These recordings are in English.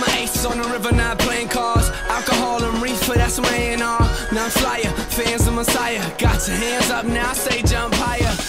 Glasses on the river, not playing cards. Alcohol and reefer, that's my A&R. Now I'm flyer, fans of Messiah. Got your hands up now, say jump higher.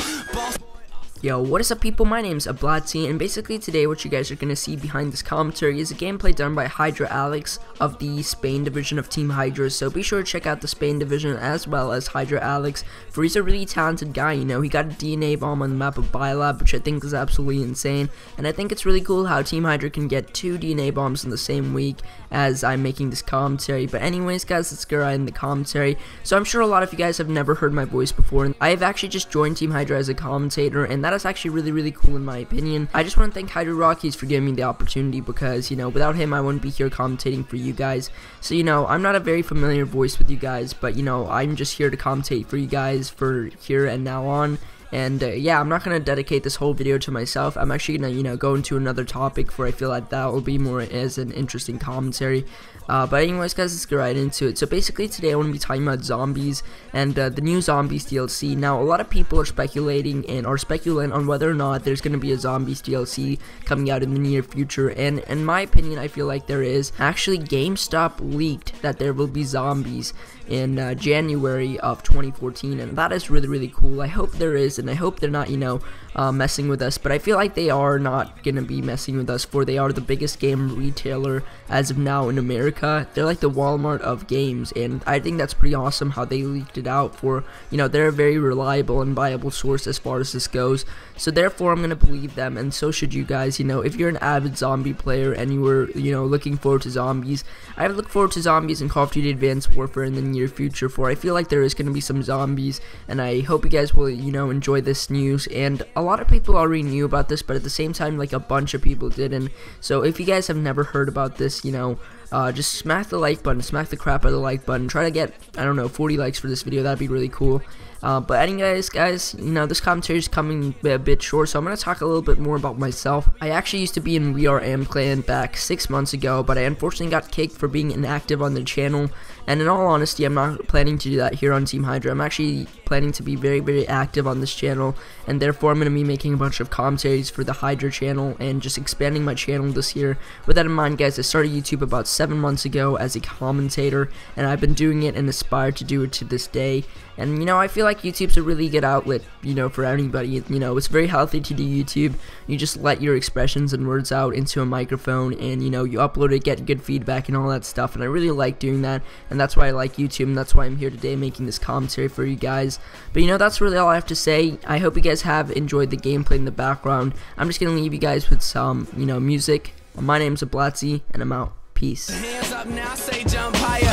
Yo, what is up people, my name is Ablatzi, and basically today what you guys are to see behind this commentary is a gameplay done by Hydra Alex of the Spain division of Team Hydra, so be sure to check out the Spain division as well as Hydra Alex, for he's a really talented guy, you know, he got a DNA bomb on the map of Biolab, which I think is absolutely insane, and I think it's really cool how Team Hydra can get two DNA bombs in the same week as I'm making this commentary, but anyways guys, let's get right in the commentary, so I'm sure a lot of you guys have never heard my voice before, and I have actually just joined Team Hydra as a commentator, and that is actually really, really cool in my opinion. I just want to thank Hydra Rockies for giving me the opportunity because, you know, without him, I wouldn't be here commentating for you guys. So, you know, I'm not a very familiar voice with you guys, but, you know, I'm just here to commentate for you guys for here and now on. And uh, yeah, I'm not gonna dedicate this whole video to myself. I'm actually gonna, you know, go into another topic where I feel like that will be more as an interesting commentary. Uh, but anyways, guys, let's get right into it. So basically, today I want to be talking about zombies and uh, the new zombies DLC. Now, a lot of people are speculating and are speculating on whether or not there's going to be a zombies DLC coming out in the near future. And in my opinion, I feel like there is. Actually, GameStop leaked that there will be zombies in uh, January of 2014, and that is really, really cool. I hope there is, and I hope they're not, you know, uh, messing with us, but I feel like they are not going to be messing with us, for they are the biggest game retailer as of now in America. They're like the Walmart of games, and I think that's pretty awesome how they leaked it out for, you know, they're a very reliable and viable source as far as this goes. So therefore, I'm going to believe them, and so should you guys. You know, if you're an avid zombie player and you were, you know, looking forward to zombies, I look forward to zombies in Call of Duty Advanced Warfare in the near future, for I feel like there is going to be some zombies, and I hope you guys will, you know, enjoy this news, and a lot of people already knew about this, but at the same time, like, a bunch of people didn't, so if you guys have never heard about this, you know, uh, just smack the like button, smack the crap out of the like button, try to get, I don't know, 40 likes for this video, that'd be really cool, uh, but anyways, guys, you know, this commentary is coming a bit short, so I'm going to talk a little bit more about myself. I actually used to be in We Are Am Clan back six months ago, but I unfortunately got kicked for being inactive on the channel, and in all honesty, I'm not planning to do that here on Team Hydra. I'm actually planning to be very, very active on this channel, and therefore I'm going to be making a bunch of commentaries for the Hydra channel and just expanding my channel this year. With that in mind, guys, I started YouTube about seven months ago as a commentator, and I've been doing it and aspire to do it to this day. And, you know, I feel like YouTube's a really good outlet, you know, for anybody. You know, it's very healthy to do YouTube. You just let your expressions and words out into a microphone and, you know, you upload it, get good feedback and all that stuff. And I really like doing that. And that's why I like YouTube and that's why I'm here today making this commentary for you guys. But, you know, that's really all I have to say. I hope you guys have enjoyed the gameplay in the background. I'm just to leave you guys with some, you know, music. My name's Ablatzi, and I'm out. Peace. hands up now, say jump higher.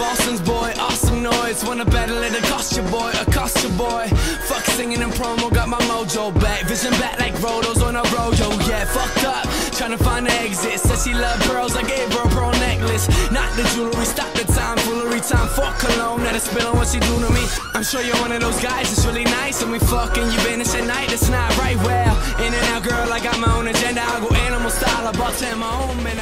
Boston's boy, awesome noise. Wanna battle it, cost your boy, cost your boy. Fuck singing in promo, got my mojo back. Vision back like Rodos on a rojo, yeah. Fucked up, trying to find an exit. Said she love pearls, I gave her a pearl necklace. Not the jewelry, stop the time, foolery time. Fuck cologne, let it spill on what she do to me. I'm sure you're one of those guys that's really nice, and we fucking you vanish at night. That's not right. Well, in and out, girl, I got my own agenda. I go animal style, I bought 10 my own man.